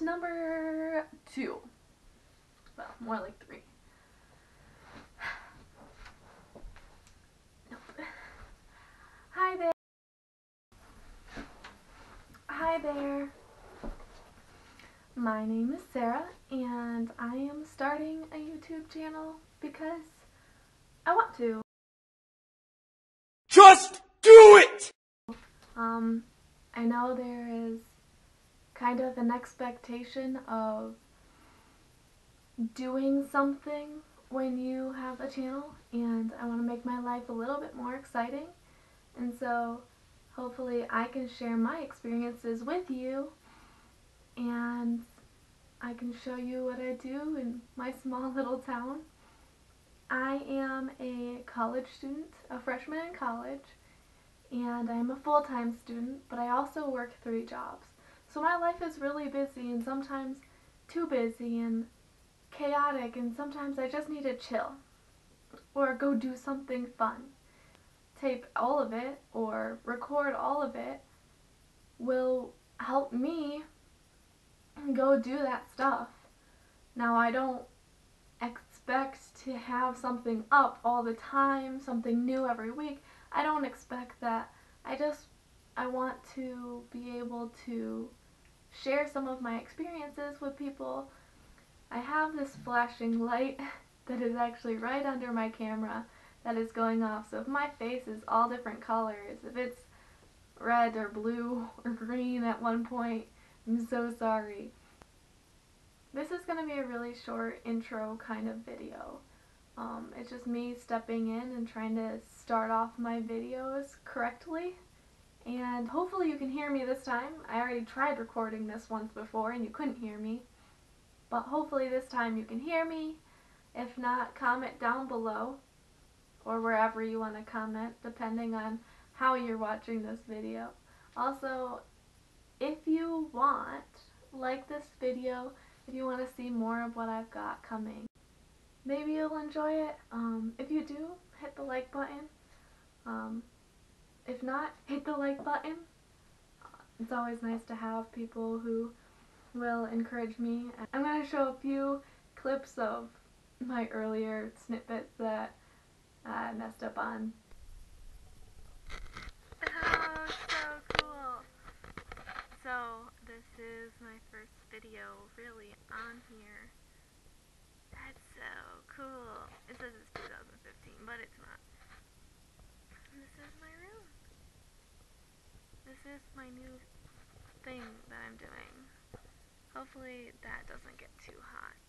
number two. Well, more like three. Nope. Hi there. Hi there. My name is Sarah and I am starting a YouTube channel because I want to. Just do it! Um, I know there is kind of an expectation of doing something when you have a channel and I want to make my life a little bit more exciting and so hopefully I can share my experiences with you and I can show you what I do in my small little town. I am a college student, a freshman in college, and I'm a full-time student, but I also work three jobs. So my life is really busy and sometimes too busy and chaotic and sometimes I just need to chill or go do something fun. Tape all of it or record all of it will help me go do that stuff. Now I don't expect to have something up all the time, something new every week. I don't expect that. I just, I want to be able to share some of my experiences with people. I have this flashing light that is actually right under my camera that is going off. So if my face is all different colors, if it's red or blue or green at one point, I'm so sorry. This is going to be a really short intro kind of video. Um, it's just me stepping in and trying to start off my videos correctly. And hopefully you can hear me this time. I already tried recording this once before and you couldn't hear me. But hopefully this time you can hear me. If not, comment down below or wherever you want to comment depending on how you're watching this video. Also, if you want, like this video if you want to see more of what I've got coming. Maybe you'll enjoy it. Um, if you do, hit the like button. Not, hit the like button. It's always nice to have people who will encourage me. I'm going to show a few clips of my earlier snippets that I messed up on. So cool. So, this is my first video really on here. That's so cool. It says it's 2015, but it's not. This is my room. This is my new thing that I'm doing. Hopefully that doesn't get too hot.